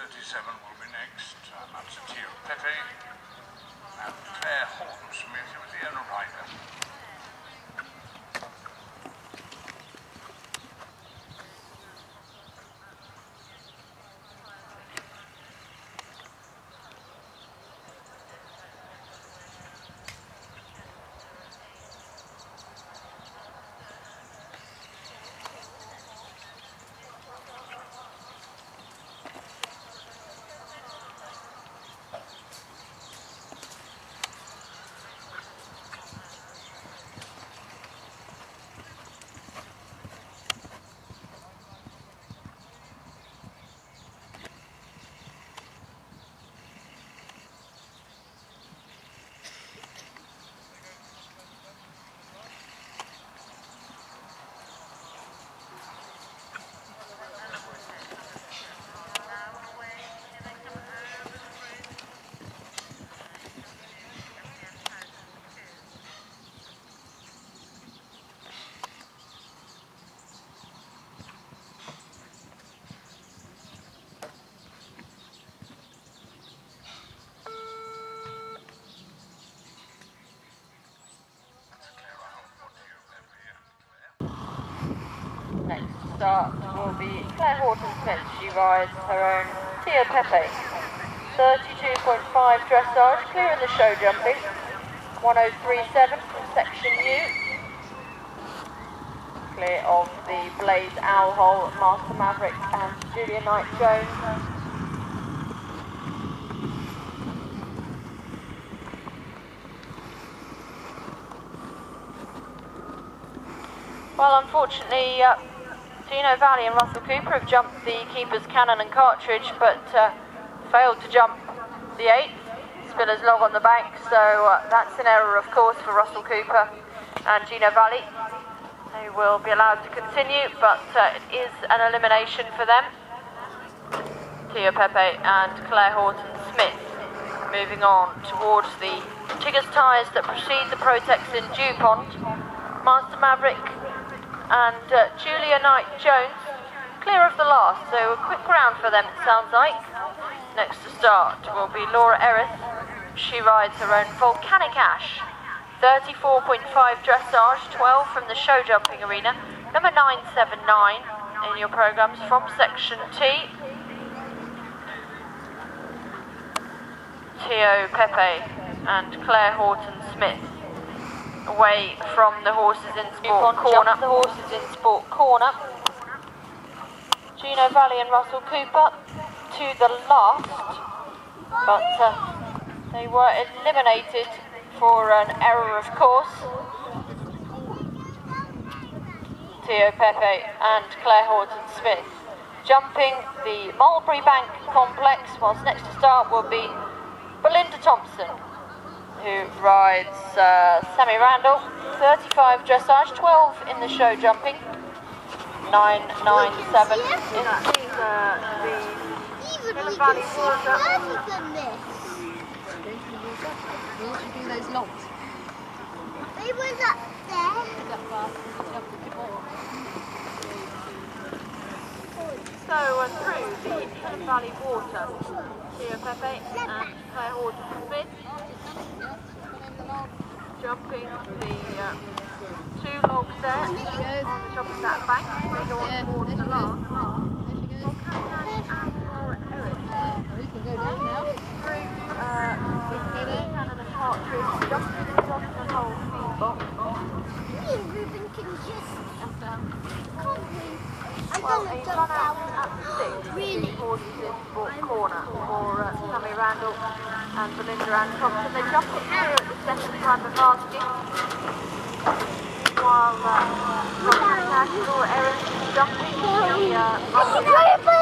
7 will be next. That's Tio Pepe and Clare Horton Smith, who the owner rider. Next start will be Clare Horton Smith. She rides her own Tio Pepe. 32.5 dressage, clear in the show jumping. 1037 from section U. Clear of the Blaze Owl Hole, Master Maverick and Julia Knight Jones. Well, unfortunately, uh, Dino Valley and Russell Cooper have jumped the keeper's cannon and cartridge, but uh, failed to jump the eighth. Spiller's log on the bank, so uh, that's an error, of course, for Russell Cooper and Gino Valley. They will be allowed to continue, but uh, it is an elimination for them. Tio Pepe and Clare Horton Smith moving on towards the Tigger's tyres that precede the Protex in Dupont. Master Maverick and uh, Julia Knight Jones clear of the last, so a quick round for them it sounds like. Next to start will be Laura Erith. She rides her own Volcanic Ash. 34.5 dressage, 12 from the show jumping arena. Number 979 in your programs from section T. Tio Pepe and Clare Horton Smith away from the horses in sport corner. The horses in sport corner. Gino Valley and Russell Cooper to the last, but uh, they were eliminated for an error, of course. Tio Pepe and Clare Horton Smith jumping the Mulberry Bank complex, whilst next to start will be Belinda Thompson, who rides uh, Sammy Randall, 35 dressage, 12 in the show jumping, 997 in uh, the Even River we Valley can see Water. further than this. We want to do those logs. It was up there. So uh, through the Valley Water, Pepe and Clare Horton Smith jumping the uh, two logs there on the top of that bank. They go on towards the last. goes. Volcano and Laura Erith We can go down now. through uh, and jumping the whole box. Me and Ruben can just, And, um, can't we? I'm Well, gonna jump run out out. at six. Really? Horses in sport corner for uh, Sammy Randall and Belinda Ann Thompson. They jump it through at the second time of asking. While uh, National Eric is jumping the uh,